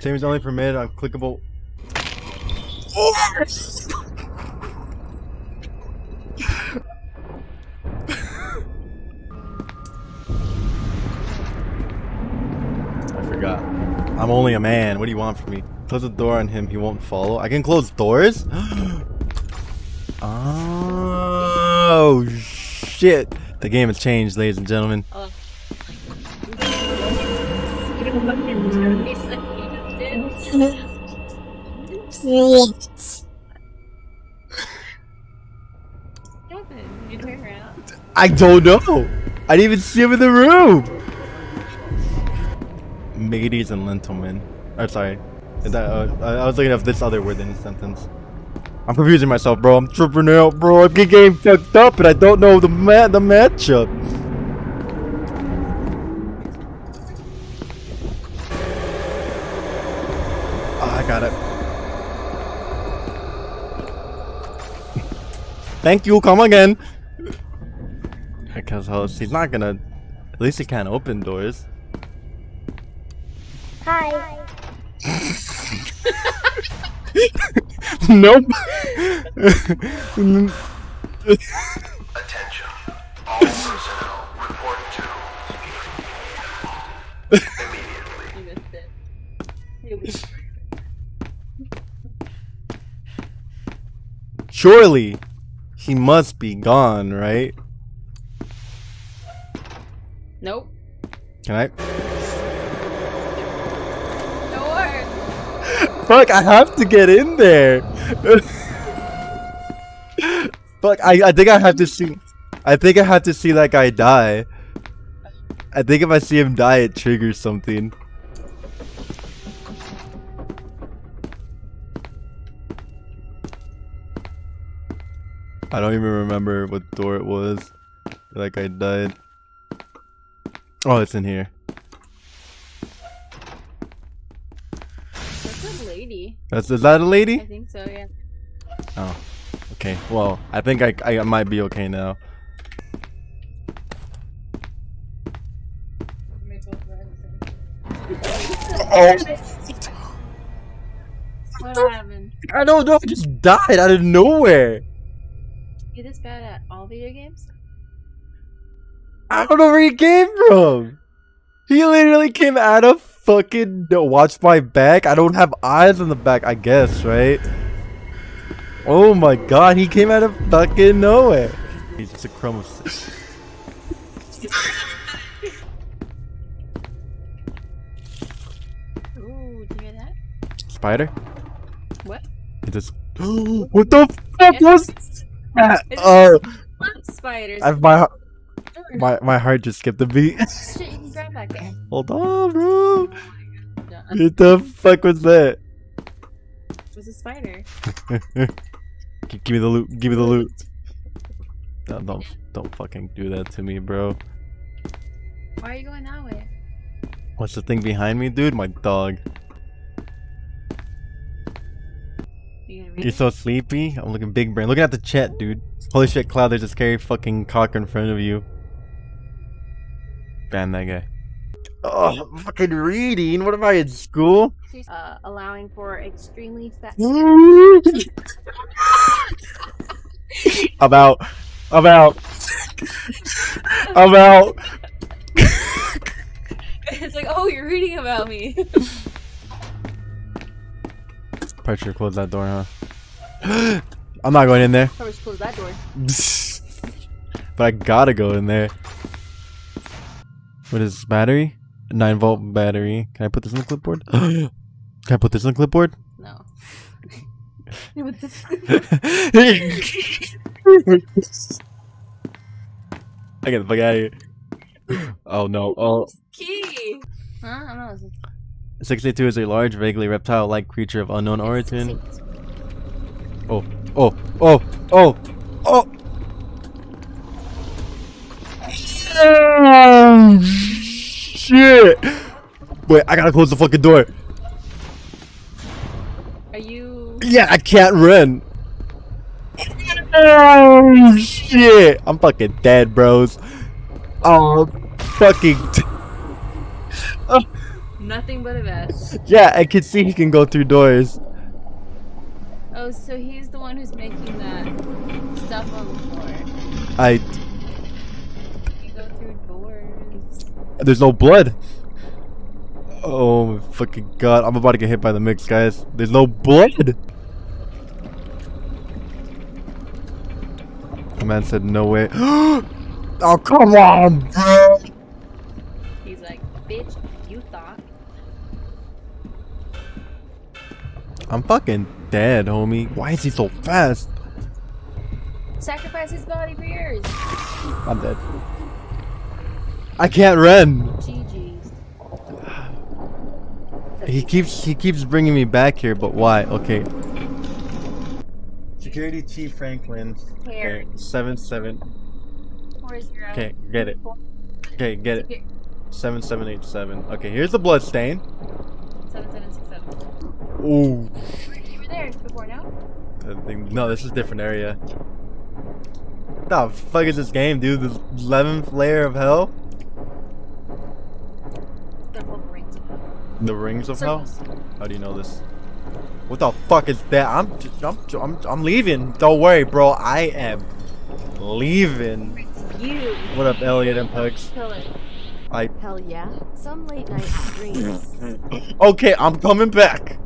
Same is only permitted on uh, clickable. Yes! I forgot. I'm only a man. What do you want from me? Close the door on him. He won't follow. I can close doors? oh, shit. The game has changed, ladies and gentlemen. Oh. Around. I don't know. I didn't even see him in the room. Mateys and Lentilman. Oh, sorry. That, uh, I was looking up this other word in the sentence. I'm confusing myself, bro. I'm tripping out, bro. I'm getting fucked up, and I don't know the ma the matchup. Got it. Thank you. Come again. Because oh, host, he's not gonna. At least he can't open doors. Hi. nope. Attention. All personnel report to immediately. You missed it. You'll be- Surely, he must be gone, right? Nope. Can I? Door. Fuck! I have to get in there. Fuck! I I think I have to see. I think I have to see that guy die. I think if I see him die, it triggers something. I don't even remember what door it was. Like I died. Oh, it's in here. That's a lady. That's is that a lady? I think so, yeah. Oh, okay. Well, I think I I might be okay now. Oh, What happened? I don't know. I just died out of nowhere. You this bad at all video games? I don't know where he came from. He literally came out of fucking. No, watch my back. I don't have eyes on the back. I guess right. Oh my god, he came out of fucking nowhere. He's just a chrome of six. Ooh, did you hear that? Spider? What? It just. what the fuck was that? It's- Oh, Spiders. I, my heart- my my heart just skipped a beat. Shit, you can grab that guy. Hold on, bro. Oh my god. Done. What the fuck was that? It was a spider. G- Give me the loot. Give me the loot. No, don't don't fucking do that to me, bro. Why are you going that way? What's the thing behind me, dude? My dog. You're so sleepy. I'm looking big brain. Looking at the chat, dude. Holy shit, Cloud! There's a scary fucking cock in front of you. Ban that guy. Oh, I'm fucking reading. What am I in school? Uh, allowing for extremely fast. I'm out. I'm out. I'm out. it's like, oh, you're reading about me. Probably should close that door, huh? I'm not going in there. Probably should close that door. but I gotta go in there. What is this, battery? 9 volt battery. Can I put this in the clipboard? Can I put this in the clipboard? No. I get the fuck out of here. Oh no. Oh. Key. Huh? I'm not listening. 62 is a large, vaguely reptile-like creature of unknown origin. Oh, oh, oh, oh, oh! Oh, shit! Wait, I gotta close the fucking door. Are you? Yeah, I can't run. Oh, shit! I'm fucking dead, bros. Oh, fucking. Nothing but a vest. Yeah, I can see he can go through doors. Oh, so he's the one who's making that stuff on the floor. I. You go through doors. There's no blood. Oh my fucking god! I'm about to get hit by the mix, guys. There's no blood. The man said no way. oh come on, bro. I'm fucking dead, homie. Why is he so fast? Sacrifice his body for yours. I'm dead. I can't run. GG's. He keeps he keeps bringing me back here, but why? Okay. Security Chief Franklin. Here. Seven seven. Okay, get it. Okay, get it. Here. Seven seven eight seven. Okay, here's the blood stain. seven, seven, six, seven. Ooh. You were there before, no? I think- No, this is a different area. What The fuck is this game, dude? The 11th layer of hell? They're rings of hell. The rings of hell? How do you know this? What the fuck is that? I'm I'm I'm, I'm leaving. Don't worry, bro. I am leaving. You. What up, Elliot and Pugs? I Hell yeah. Some late night streams. okay. I'm coming back.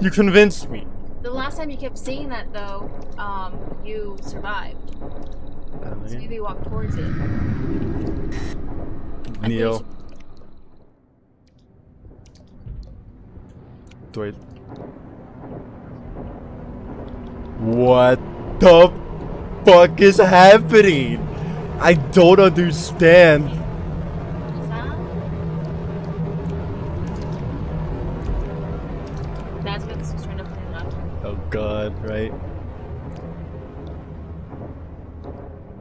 You convinced me. The last time you kept saying that, though, um, you survived. So maybe walk towards it. I think we Neo. Wait. What the fuck is happening? I don't understand.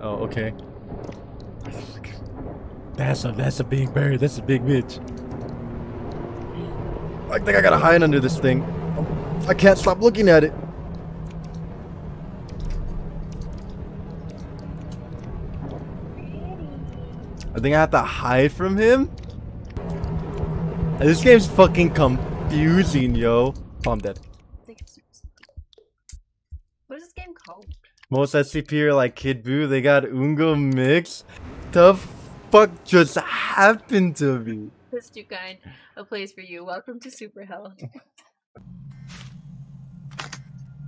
Oh, okay. That's a that's a big bird. That's a big bitch. I think I gotta hide under this thing. I can't stop looking at it. I think I have to hide from him. This game's fucking confusing, yo. Oh, I'm dead. Think it's- What is this game called? Most SCP are like Kid Buu. They got Ungo Mix. The fuck just happened to me? Too kind. A place for you. Welcome to Super Hell.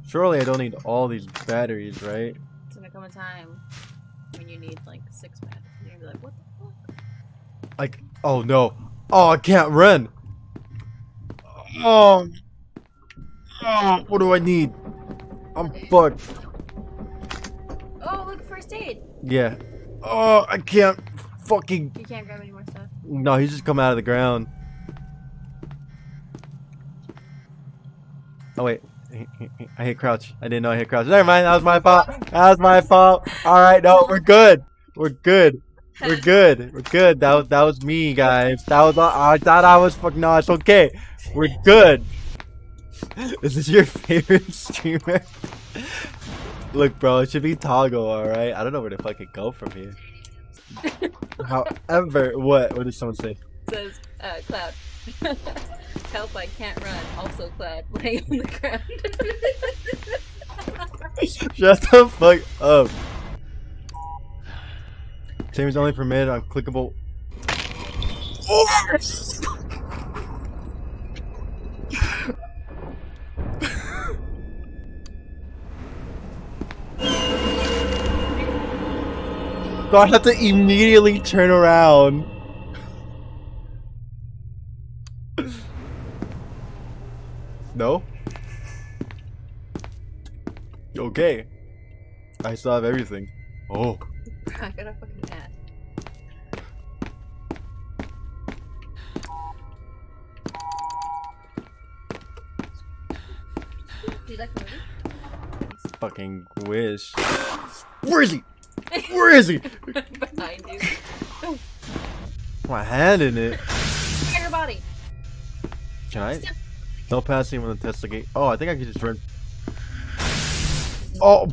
Surely I don't need all these batteries, right? It's gonna come a time when you need like six men. You're gonna be like, what the fuck? Like, oh no. Oh, I can't run. Oh. Oh, what do I need? I'm fucked. Oh, look, first aid. Yeah. Oh, I can't fucking. You can't grab any more stuff. No, he's just come out of the ground. Oh wait, I hit crouch. I didn't know I hit crouch. Never mind, that was my fault. That was my fault. All right, no, we're good. We're good. We're good. We're good. That was that was me, guys. That was. I thought I was fucking. No, it's okay. We're good. Is this your favorite streamer? Look, bro, it should be Toggle, all right. I don't know where the to fucking go from here. However, what? What did someone say? says uh, Cloud. Help! I can't run. Also, Cloud laying on the ground. Shut the fuck up. Same is only permitted on clickable. So I have to immediately turn around. no? Okay. I still have everything. Oh. I got a fucking hat. Do you like the movie? Fucking wish. Where is he? Where is he? Behind you. My hand in it. Your body. Can I? Step. No passing when the Tesla gate. Oh, I think I could just run. Oh,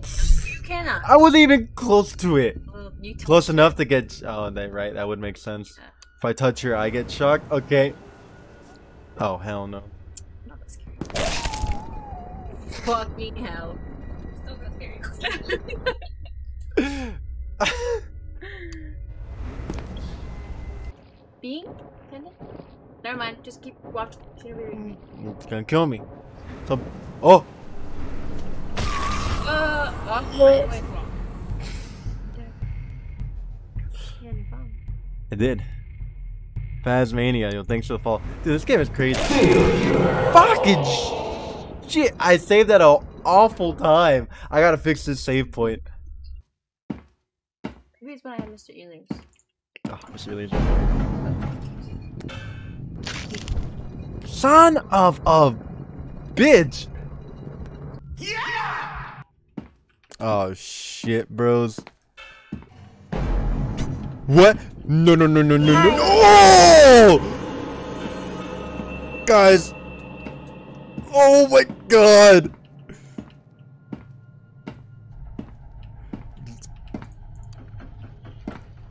You cannot. I wasn't even close to it. Well, Close enough to get. Oh, that right. That would make sense. If I touch her, I get shocked. Okay. Oh hell no. Not that scary. Fucking hell. Still not scary. Never mind, just keep watching. It's gonna kill me. So, oh, Uh, oh, wait, wait. Yeah, you're fine. it did. Phasmania, yo, thanks for the fall. Dude, this game is crazy. Fucking sh- shit! I saved at an awful time. I gotta fix this save point. Maybe it's when I had Mr. Ealers. Oh, what's really Son of a bitch! Yeah! Oh shit, bros. What? No, no, no, no, no, no, no! Guys! Oh my god!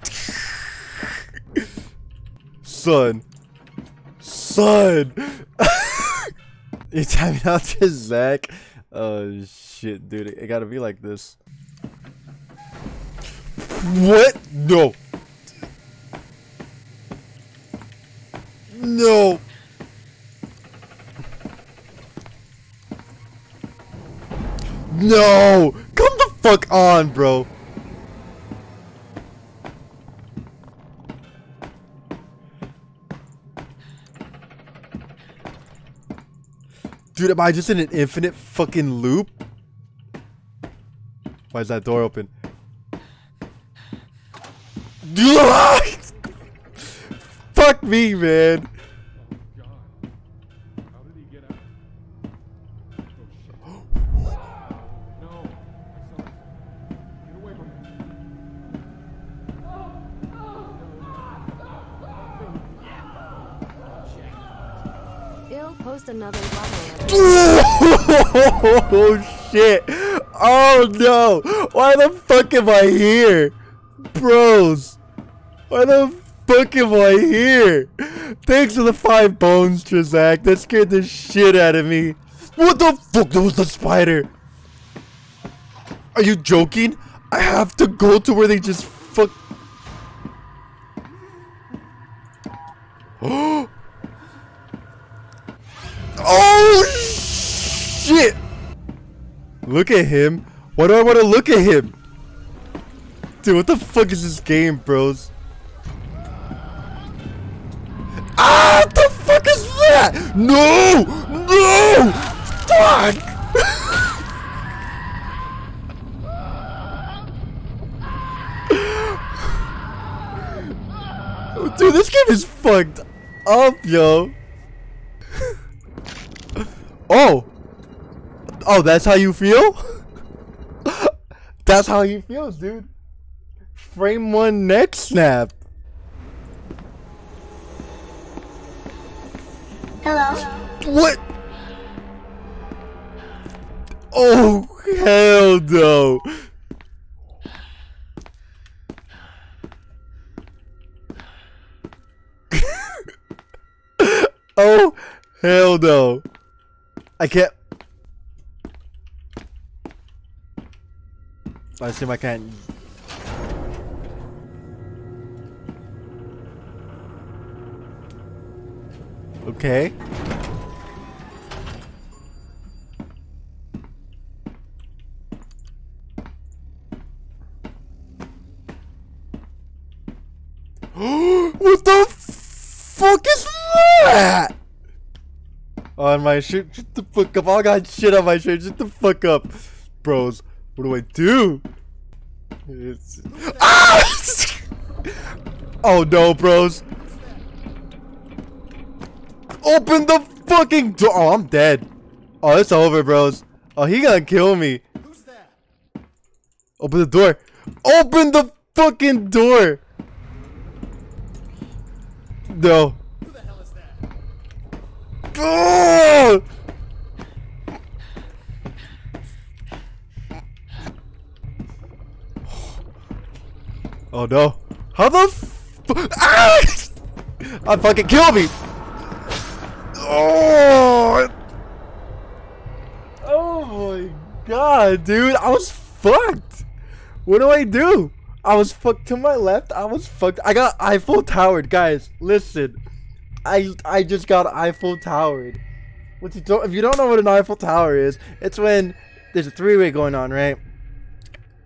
Son. Son! you tapping out to Zach? Oh shit, dude. It gotta be like this. What? No. No. No. Come the fuck on, bro. Dude, am I just in an infinite fucking loop? Why is that door open? Fuck me, man. Post another level. oh shit! Oh no! Why the fuck am I here? Bros! Why the fuck am I here? Thanks for the five bones, Trizak. That scared the shit out of me. What the fuck? That was the spider! Are you joking? I have to go to where they just fuck. Oh Look at him. Why do I want to look at him? Dude, what the fuck is this game, bros? Ah, what the fuck is that? No! No! Fuck! Dude, this game is fucked up, yo. Oh! Oh, that's how you feel? that's how he feels, dude. Frame one neck snap. Hello? What? Oh, hell no. oh, hell no. I can't. I assume I can't. Okay. what the fuck is that? On my shirt, shut the fuck up. I got shit on my shirt. Shut the fuck up, bros. What do I do? It's ah! oh no, bros. Open the fucking door. Oh, I'm dead. Oh, it's over, bros. Oh, he gonna kill me. Who's that? Open the door. Open the fucking door. No. Who the hell is that? Oh! Oh no. How the f- ah! I fucking kill me! Oh! Oh my god, dude. I was fucked. What do I do? I was fucked to my left. I was fucked. I got Eiffel Towered. Guys, listen. I I just got Eiffel Towered. What you don't, if you don't know what an Eiffel Tower is, it's when there's a three-way going on, right?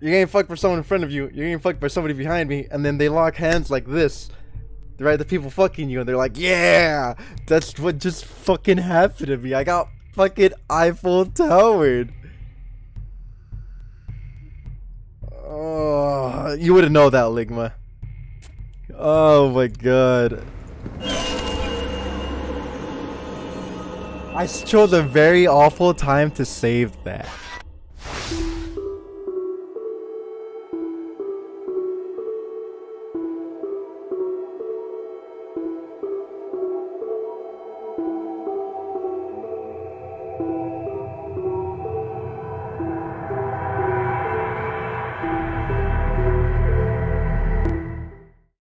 You're getting fucked by someone in front of you. You're getting fucked by somebody behind me, and then they lock hands like this. Right, the people fucking you, and they're like, "Yeah, that's what just fucking happened to me. I got fucking Eiffel Towered." Oh, you wouldn't know that, Ligma. Oh my god. I chose a very awful time to save that.